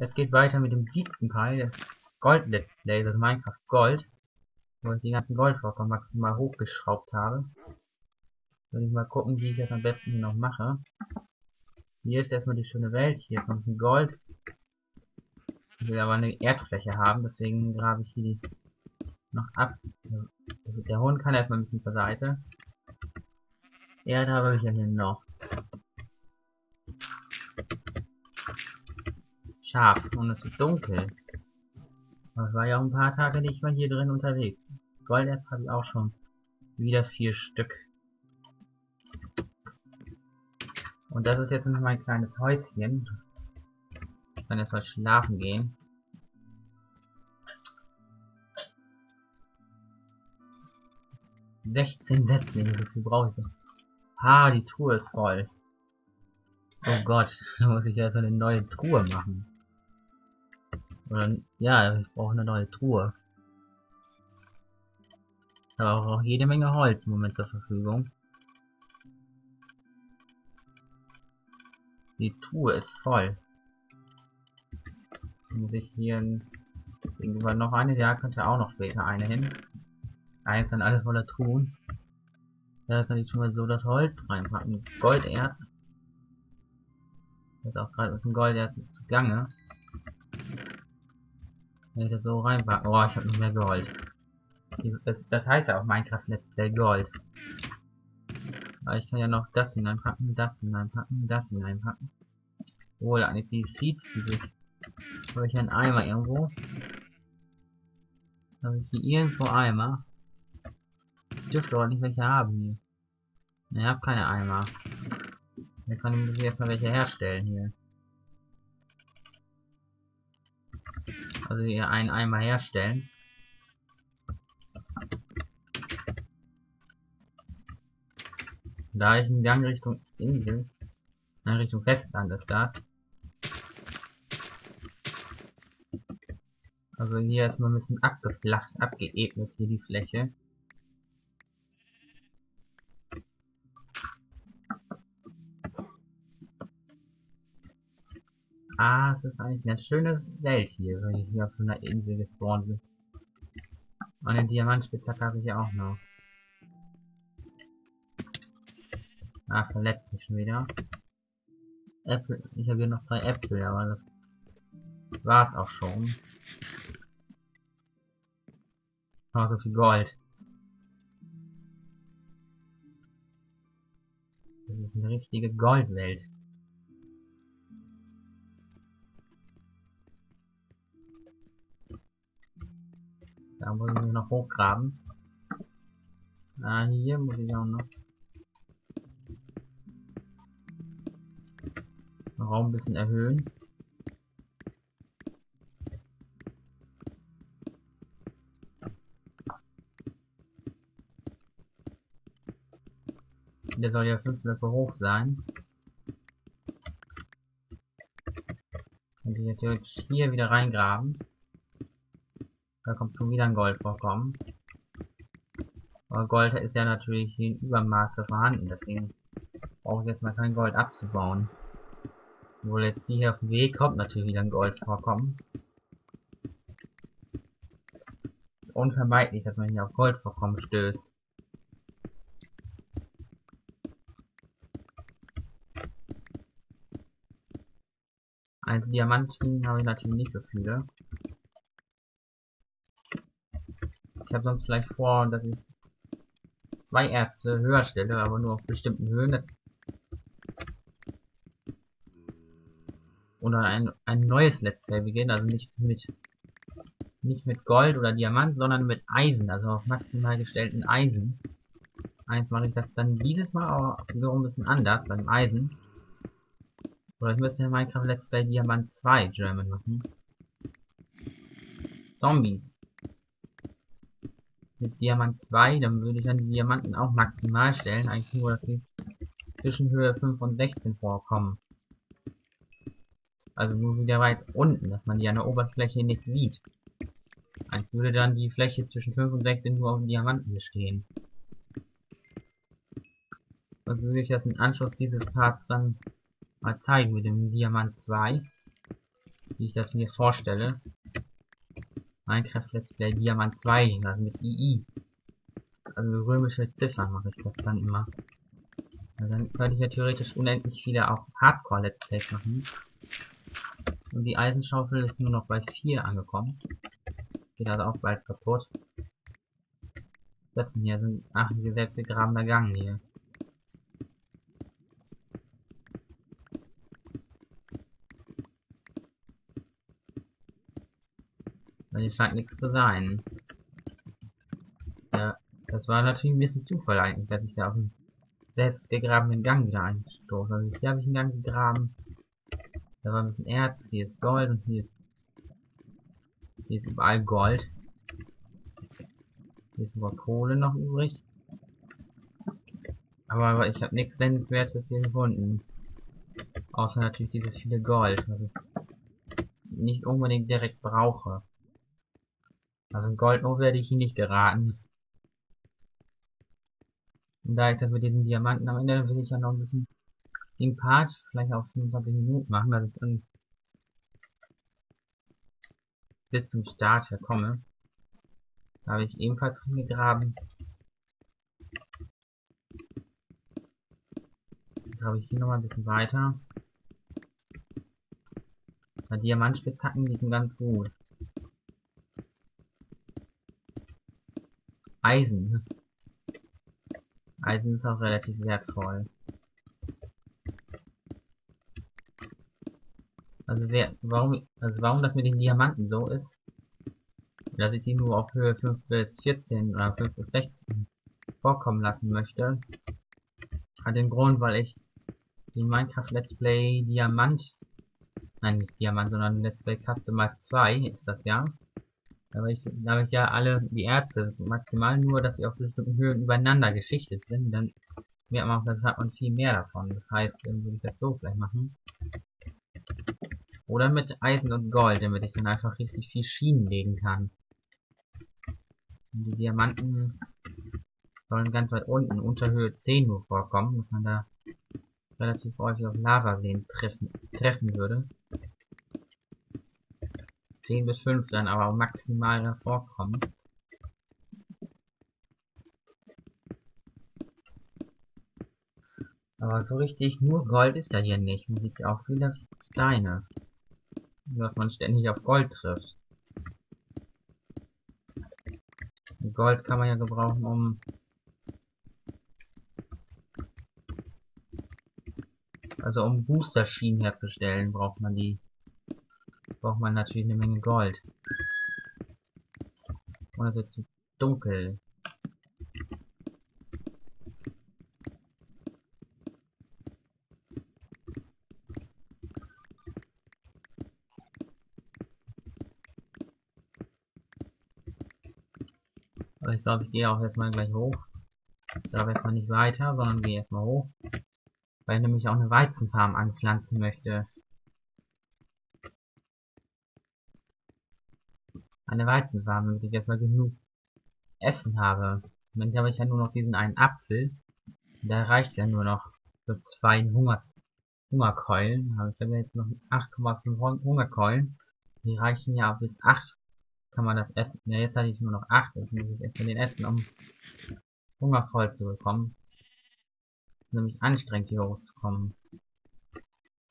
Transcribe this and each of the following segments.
Es geht weiter mit dem siebten Teil des Gold Let's Play, das Minecraft Gold, wo ich die ganzen Goldvorkommen maximal hochgeschraubt habe. Soll ich mal gucken, wie ich das am besten hier noch mache. Hier ist erstmal die schöne Welt, hier kommt ein Gold. Ich will aber eine Erdfläche haben, deswegen grabe ich hier noch ab. Also der Hund kann erstmal ein bisschen zur Seite. Erde habe ich ja hier noch. Scharf und es ist dunkel. Aber es war ja auch ein paar Tage nicht mal hier drin unterwegs. Golderz habe ich auch schon wieder vier Stück. Und das ist jetzt noch mein kleines Häuschen. Ich kann jetzt mal schlafen gehen. Sechzehn Setzlinge, wie viel brauche ich denn? Ah, die Truhe ist voll. Oh Gott, da muss ich jetzt eine neue Truhe machen. Oder, ja, ich brauche eine neue Truhe. Ich habe auch jede Menge Holz im Moment zur Verfügung. Die Truhe ist voll. Muss ich hier gegenüber noch eine? Ja, könnte auch noch später eine hin. Eins dann alles voller Truhen. Da kann ich schon mal so das Holz reinpacken. Golderz. Das ist auch gerade mit dem Golderz zugange. Ich das so reinpacken. Oh, ich habe noch mehr Gold. Das, das heißt ja auch Minecraft Let's Play Gold. Aber ich kann ja noch das hineinpacken, das hineinpacken, das hineinpacken. Wohl eigentlich die Seeds, die ich. Habe ich einen Eimer irgendwo? Habe ich hier irgendwo Eimer? Ich dürfte auch nicht welche haben hier. Ne, ich habe keine Eimer. Wir können erstmal welche herstellen hier. Also hier einen Eimer herstellen. Da ich in Gang Richtung Insel, in Richtung Festland ist das. Also hier ist mal ein bisschen abgeflacht, abgeebnet hier die Fläche. Es ist eigentlich eine schöne Welt hier, wenn ich hier auf so einer Insel gespawnt bin. Und den Diamantspitzhack habe ich ja auch noch. Ah, verletzt mich schon wieder. Äpfel. Ich habe hier noch drei Äpfel, aber das war's auch schon. Oh, so viel Gold. Das ist eine richtige Goldwelt. Da muss ich noch hochgraben. Ah, hier muss ich auch noch. Raum ein bisschen erhöhen. Der soll ja 5 Blöcke hoch sein. Könnte ich natürlich hier wieder reingraben. Da kommt schon wieder ein Gold vorkommen. Aber Gold ist ja natürlich in Übermaße vorhanden, deswegen brauche ich jetzt mal kein Gold abzubauen. Obwohl jetzt hier auf dem Weg kommt natürlich wieder ein Gold vorkommen. Unvermeidlich, dass man hier auf Goldvorkommen stößt. Also Diamanten habe ich natürlich nicht so viele. Ich habe sonst vielleicht vor, dass ich zwei Erze höher stelle, aber nur auf bestimmten Höhen. Das oder ein, ein neues Let's Play beginnen, also nicht mit nicht mit Gold oder Diamant, sondern mit Eisen, also auf maximal gestellten Eisen. Eins mache ich das dann dieses Mal auch wiederum ein bisschen anders beim Eisen. Oder ich müsste ja Minecraft Let's Play Diamant 2 German machen. Zombies. Mit Diamant 2, dann würde ich dann die Diamanten auch maximal stellen, eigentlich nur, dass sie zwischen Höhe 5 und 16 vorkommen. Also nur wieder weit unten, dass man die an der Oberfläche nicht sieht. Eigentlich würde dann die Fläche zwischen 5 und 16 nur auf Diamanten bestehen. Also würde ich das im Anschluss dieses Parts dann mal zeigen mit dem Diamant 2. wie ich das mir vorstelle. Minecraft Let's Play Diamant 2, also mit II. Also römische Ziffern mache ich das dann immer. Also dann könnte ich ja theoretisch unendlich viele auch Hardcore Let's Plays machen. Und die Eisenschaufel ist nur noch bei 4 angekommen. Geht also auch bald kaputt. Das hier sind ach, ein selbstgegrabener Gang hier. Also hier scheint nichts zu sein. Ja, das war natürlich ein bisschen Zufall eigentlich, dass ich da auf den selbst gegrabenen Gang wieder einstoße. Also hier habe ich einen Gang gegraben. Da war ein bisschen Erz, hier ist Gold und hier ist, hier ist überall Gold. Hier ist sogar Kohle noch übrig. Aber ich habe nichts Sendenswertes hier gefunden. Außer natürlich dieses viele Gold, was ich nicht unbedingt direkt brauche. Also Gold nur werde ich hier nicht geraten. Und da ich das mit diesen Diamanten am Ende will ich ja noch ein bisschen den Part vielleicht auf 25 Minuten machen, dass ich dann bis zum Start herkomme. Da habe ich ebenfalls reingegraben. Grabe ich hier nochmal ein bisschen weiter. Die Diamantspitzhacken liegen ganz gut. Eisen. Eisen ist auch relativ wertvoll. Also wer, warum, also warum das mit den Diamanten so ist, dass ich die nur auf Höhe 5 bis 14 oder 5 bis 16 vorkommen lassen möchte, hat den Grund, weil ich die Minecraft Let's Play Diamant, nein nicht Diamant, sondern Let's Play Customize 2 ist das ja, da habe ich, ja alle die Ärzte maximal nur, dass sie auf bestimmten Höhen übereinander geschichtet sind, dann wird man, das hat man viel mehr davon. Das heißt, dann würde ich das so vielleicht machen. Oder mit Eisen und Gold, damit ich dann einfach richtig viel Schienen legen kann. Und die Diamanten sollen ganz weit unten, unter Höhe 10 nur vorkommen, dass man da relativ häufig auf Lavaseen treffen, treffen würde. 10 bis 5 dann aber maximal hervorkommen. Aber so richtig nur Gold ist da hier nicht. Man sieht ja auch viele Steine. Dass man ständig auf Gold trifft. Gold kann man ja gebrauchen, um also um Booster-Schienen herzustellen, braucht man die braucht man natürlich eine Menge Gold. Oder wird zu dunkel. Aber ich glaube, ich gehe auch erstmal gleich hoch. Ich glaube erstmal nicht weiter, sondern gehe erstmal hoch. Weil ich nämlich auch eine Weizenfarm anpflanzen möchte. Eine Weizenfarm, damit ich erstmal genug Essen habe. Dann habe ich ja nur noch diesen einen Apfel. Da reicht ja nur noch für zwei Hunger Hungerkeulen. Aber ich habe jetzt noch 8,5 Hungerkeulen. Die reichen ja bis 8. Kann man das essen. Ja, jetzt hatte ich nur noch 8. Jetzt muss ich erstmal den essen, um Hunger zu bekommen. nämlich anstrengend hier hochzukommen.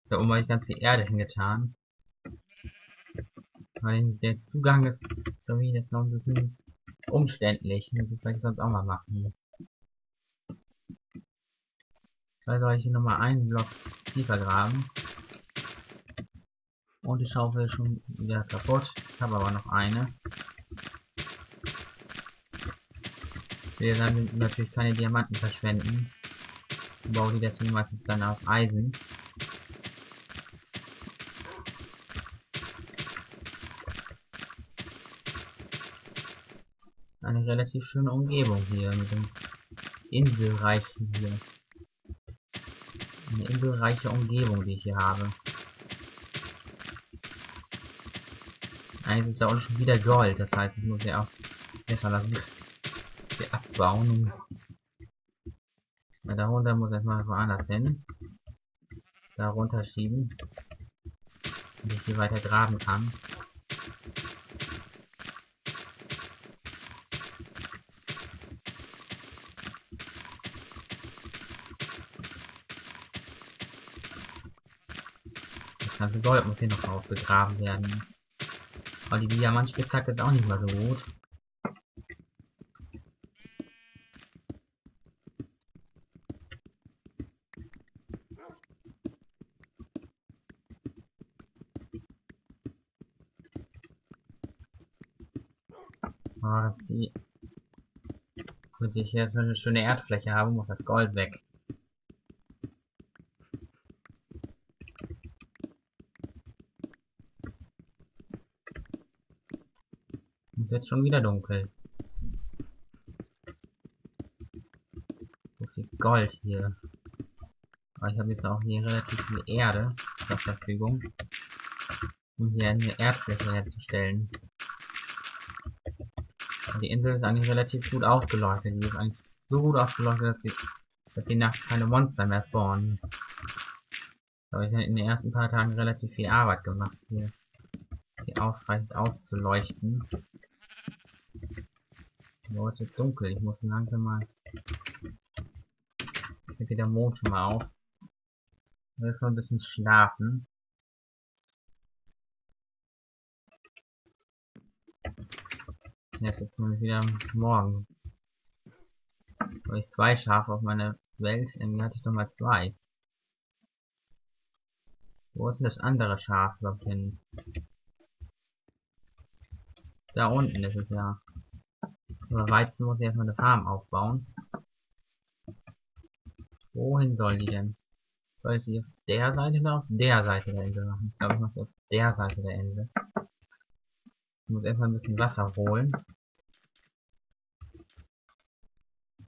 Da oben habe ich ganz die Erde hingetan. Weil der Zugang ist so wie jetzt noch ein bisschen umständlich. Muss ich vielleicht sonst auch mal machen. Da soll ich hier nochmal einen Block tiefer graben. Und die Schaufel ist schon wieder kaputt. Ich habe aber noch eine. Will dann natürlich keine Diamanten verschwenden. Ich baue die deswegen meistens dann auf Eisen. eine relativ schöne Umgebung hier mit dem Inselreichen hier. Eine inselreiche Umgebung, die ich hier habe. Eigentlich ist da unten schon wieder Gold, das heißt, ich muss ja auch besser lassen. Hier abbauen. Ja, darunter muss erstmal woanders hin. Da runterschieben. dass ich hier weiter graben kann. Ganze Gold muss hier noch ausgegraben werden. Aber die Diamantspitzhacke ist auch nicht mal so gut. Oh, die... Gut, ich jetzt eine schöne Erdfläche habe, muss das Gold weg. Es wird schon wieder dunkel. So viel Gold hier. Aber ich habe jetzt auch hier relativ viel Erde zur Verfügung, um hier eine Erdfläche herzustellen. Und die Insel ist eigentlich relativ gut ausgeleuchtet. Die ist eigentlich so gut ausgeleuchtet, dass sie, dass sie nachts keine Monster mehr spawnen. Da habe ich in den ersten paar Tagen relativ viel Arbeit gemacht hier. Sie ausreichend auszuleuchten. Oh, es wird dunkel. Ich muss langsam mal. Jetzt geht der Mond schon mal auf. Jetzt mal ein bisschen schlafen. Jetzt ist nämlich wieder morgen. Habe ich zwei Schafe auf meiner Welt. Irgendwie hatte ich doch mal zwei. Wo ist denn das andere Schaf überhaupt hin? Da unten ist es ja. Aber Weizen muss ich erstmal eine Farm aufbauen. Wohin soll die denn? Soll ich sie auf der Seite oder auf der Seite der Insel machen? Ich glaube, ich mache sie auf der Seite der Insel. Ich muss erstmal ein bisschen Wasser holen.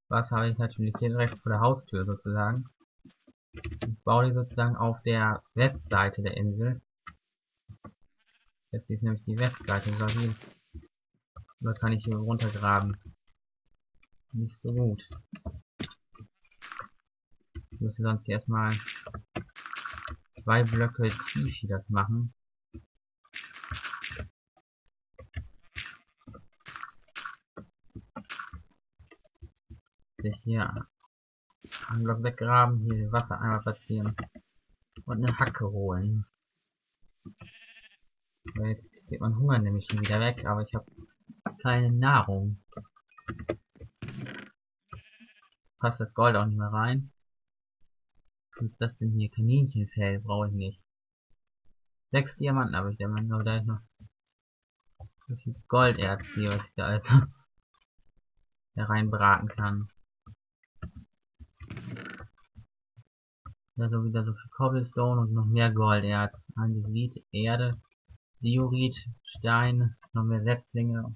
Wasser habe ich natürlich hier direkt vor der Haustür sozusagen. Ich baue die sozusagen auf der Westseite der Insel. Jetzt ist nämlich die Westseite. So, hier oder kann ich hier runtergraben? Nicht so gut. Ich müsste sonst erstmal zwei Blöcke tief hier das machen. Hier einen Block weggraben, hier Wasser einmal platzieren und eine Hacke holen. Jetzt geht mein Hunger nämlich schon wieder weg, aber ich habe keine Nahrung. Passt das Gold auch nicht mehr rein. Was das denn hier? Kaninchenfell brauche ich nicht. Sechs Diamanten habe ich da, da ist noch so viel Golderz hier, was ich da also reinbraten kann. Da so wieder so viel Cobblestone und noch mehr Golderz. Andesit, Erde, Diorit, Stein, noch mehr Setzlinge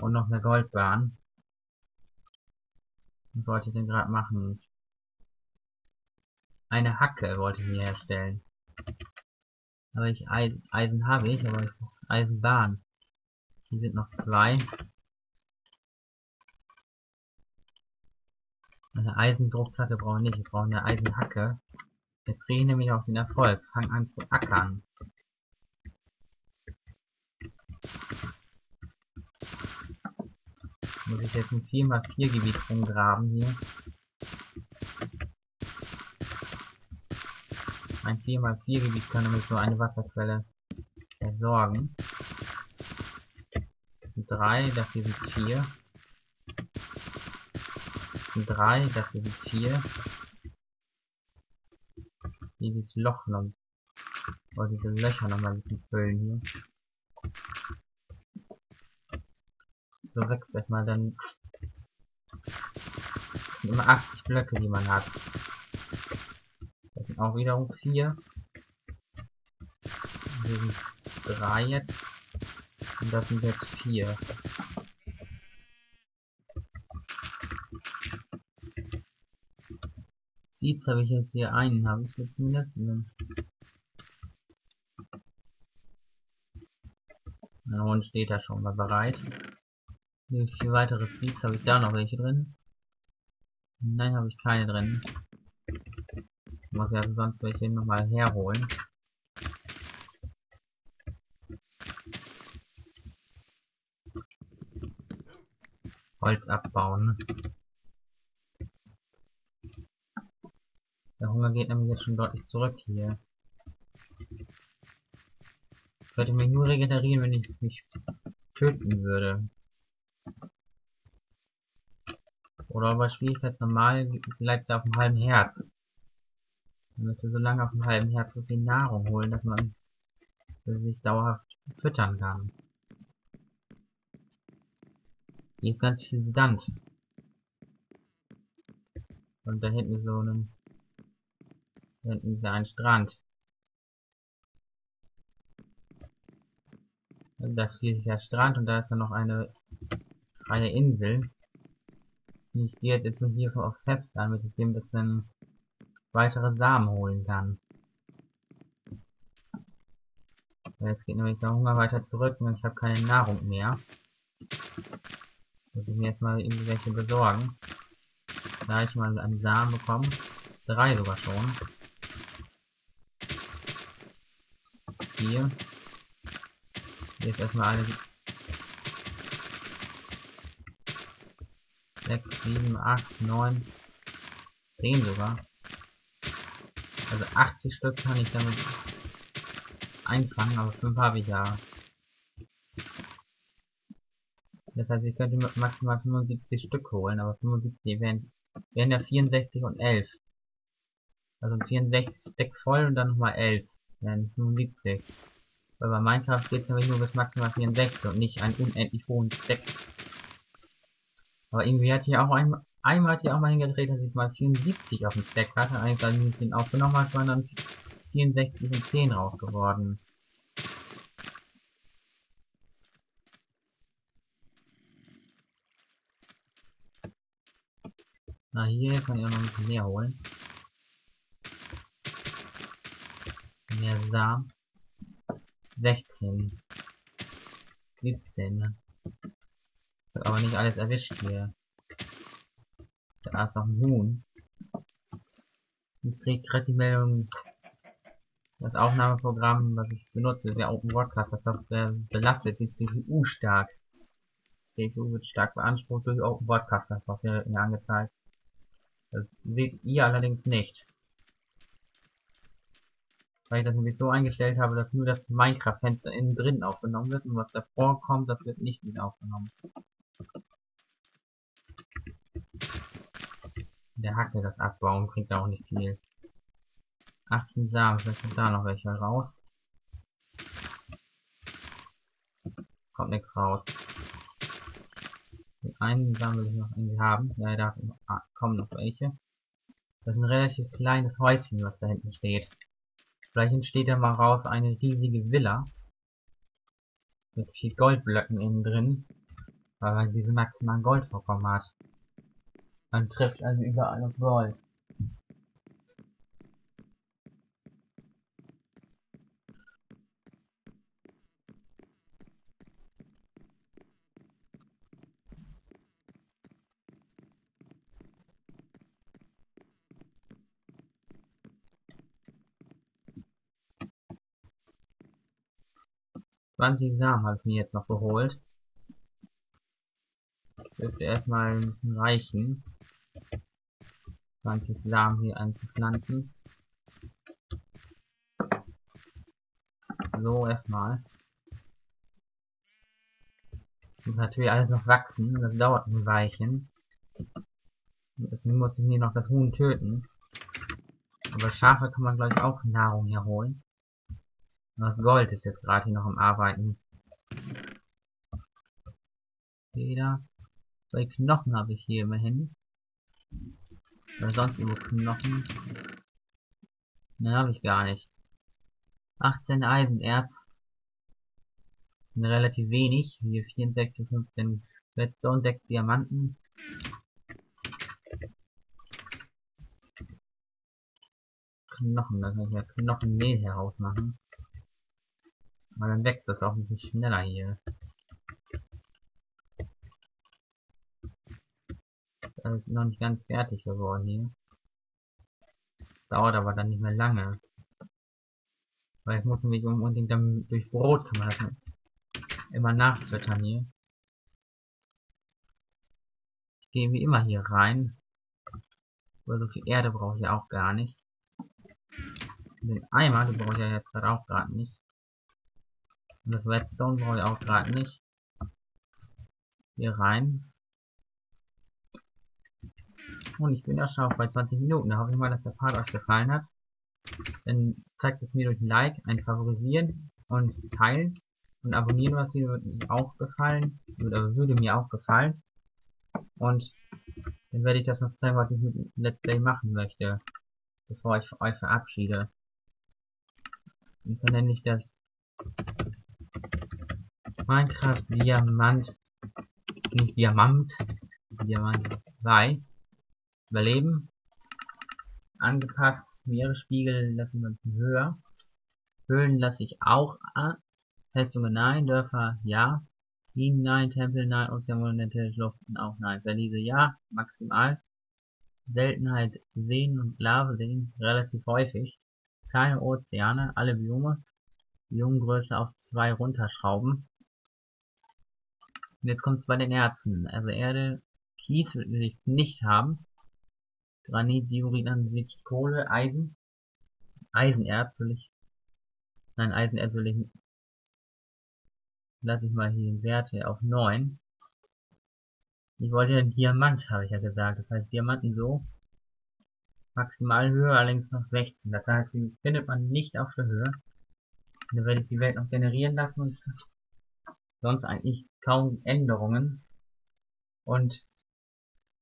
und noch eine Goldbahn. Was sollte ich denn gerade machen? Eine Hacke wollte ich mir herstellen. Aber ich Eisen, habe ich, aber ich brauche Eisenbahn. Hier sind noch zwei. Eine Eisendruckplatte brauche ich nicht, ich brauche eine Eisenhacke. Jetzt kriege ich nämlich auch den Erfolg. Fang an zu ackern. Muss ich jetzt ein 4x4 Gebiet rumgraben hier. Ein 4x4 Gebiet kann nämlich so eine Wasserquelle versorgen. Das sind drei, das hier sind vier. Das sind drei, das hier sind vier. Hier dieses Loch noch. Oh, diese Löcher noch mal ein bisschen füllen hier. So weg, man dann immer 80 Blöcke, die man hat. Das sind auch wiederum vier. Hier sind drei jetzt. Und das sind jetzt vier. Seeds habe ich jetzt hier einen, habe ich jetzt zumindest. Und steht da schon mal bereit. Welche weitere Seeds? Habe ich da noch welche drin? Nein, habe ich keine drin. Ich muss ja sonst welche nochmal herholen. Holz abbauen. Der Hunger geht nämlich jetzt schon deutlich zurück hier. Ich könnte mich nur regenerieren, wenn ich mich töten würde. Oder bei Schwierigkeit normal bleibt er auf dem halben Herz. Man müsste so lange auf dem halben Herz so viel Nahrung holen, dass man sich dauerhaft füttern kann. Hier ist ganz viel Sand. Und da hinten so ein... Da hinten ist ein Strand. Das hier ist der Strand und da ist dann noch eine freie Insel. Ich gehe jetzt hier auf Fest, damit ich hier ein bisschen weitere Samen holen kann. Jetzt geht nämlich der Hunger weiter zurück und ich habe keine Nahrung mehr. Muss ich mir jetzt mal irgendwelche besorgen. Da ich mal einen Samen bekommen. Drei sogar schon. Hier. Jetzt erstmal alle 6, 7, 8, 9, 10 sogar. Also 80 Stück kann ich damit einfangen, aber 5 habe ich ja. Das heißt, ich könnte maximal 75 Stück holen, aber 75 wären, wären ja 64 und 11. Also 64 Stack voll und dann nochmal 11. Wären 75. Weil bei Minecraft geht es nämlich nur bis maximal 64 und nicht einen unendlich hohen Stack. Aber irgendwie hat hier auch einmal, einmal hat hier auch mal hingedreht, dass ich mal 74 auf dem Stack hatte. Eigentlich, als ich den aufgenommen habe, waren dann 64 und 10 raus geworden. Na, hier kann ich auch noch ein bisschen mehr holen. Mehr Samen. 16. 17 hab aber nicht alles erwischt hier. Da ist noch ein Huhn. Ich krieg gerade die Meldung, das Aufnahmeprogramm, was ich benutze, ist ja Open Broadcast, das Software belastet die CPU stark. Die CPU wird stark beansprucht durch Open Broadcaster Software mir angezeigt. Das seht ihr allerdings nicht. Weil ich das nämlich so eingestellt habe, dass nur das Minecraft-Fenster innen drin aufgenommen wird und was davor kommt, das wird nicht mit aufgenommen. Der Hacke das abbauen bringt auch nicht viel. 18 Samen, vielleicht kommt da noch welche raus. Kommt nichts raus. Den einen Samen will ich noch irgendwie haben. Ja, da ah, kommen noch welche. Das ist ein relativ kleines Häuschen, was da hinten steht. Vielleicht entsteht da mal raus eine riesige Villa. Mit viel Goldblöcken innen drin weil man diese maximalen Goldvorkommen hat. Man trifft also überall auf Gold. Zwanzig Samen habe ich mir jetzt noch geholt dürfte erstmal ein bisschen reichen. 20 Samen hier anzupflanzen. So, erstmal. Muss natürlich alles noch wachsen, das dauert ein Weilchen. Deswegen muss ich mir noch das Huhn töten. Aber Schafe kann man gleich auch Nahrung herholen. Und das Gold ist jetzt gerade hier noch am Arbeiten. Jeder. Zwei Knochen habe ich hier immerhin. Oder sonst irgendwo Knochen. Ne, habe ich gar nicht. 18 Eisenerz. Relativ wenig. Hier 64, 15 Redstone, 6 Diamanten. Knochen, da kann ich ja Knochenmehl herausmachen. Aber dann wächst das auch ein bisschen schneller hier. Alles noch nicht ganz fertig geworden hier. Dauert aber dann nicht mehr lange. Weil ich muss mich unbedingt dann durch Brot das immer nachfüttern hier. gehen wir immer hier rein. Aber so viel Erde brauche ich auch gar nicht. Den Eimer, den brauche ich ja jetzt gerade auch gerade nicht. Und das Redstone brauche ich auch gerade nicht. Hier rein. Und ich bin ja schon bei 20 Minuten. Da hoffe ich mal, dass der Part euch gefallen hat. Dann zeigt es mir durch ein Like, ein Favorisieren und Teilen. Und abonnieren was mir auch gefallen. Oder würde mir auch gefallen. Und dann werde ich das noch zeigen, was ich mit Let's Play machen möchte. Bevor ich euch verabschiede. Und so nenne ich das Minecraft Diamant. Nicht Diamant. Diamant 2. Überleben. Angepasst. Meeresspiegel lassen wir uns höher. Höhlen lasse ich auch an. Festungen nein. Dörfer ja. Minen nein. Tempel nein. Ozeanmonente Luften auch nein. Verliese ja. Maximal. Seltenheit Seen und Lava sehen relativ häufig. Keine Ozeane, alle Biome. Biomgröße auf 2 runterschrauben. Und jetzt kommt es bei den Erzen. Also Erde, Kies ich nicht haben. Granit, Diorit, Kohle, Eisen. Eisenerz will ich. Nein, Eisenerz will ich. Lass ich mal hier den Werte auf 9. Ich wollte ja Diamant, habe ich ja gesagt. Das heißt Diamanten so. Maximalhöhe allerdings noch 16. Das heißt, die findet man nicht auf der Höhe. Dann werde ich die Welt noch generieren lassen und sonst eigentlich kaum Änderungen. Und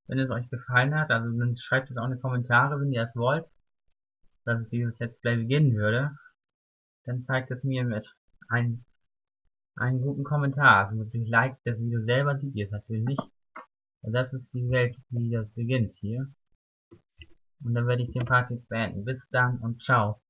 wenn es euch gefallen hat, also dann schreibt es auch in die Kommentare, wenn ihr es wollt, dass es dieses Let's Play beginnen würde. Dann zeigt es mir mit einem, einen guten Kommentar. Also natürlich like das Video selber, sieht ihr es natürlich nicht. Und das ist die Welt, wie das beginnt hier. Und dann werde ich den Part jetzt beenden. Bis dann und ciao.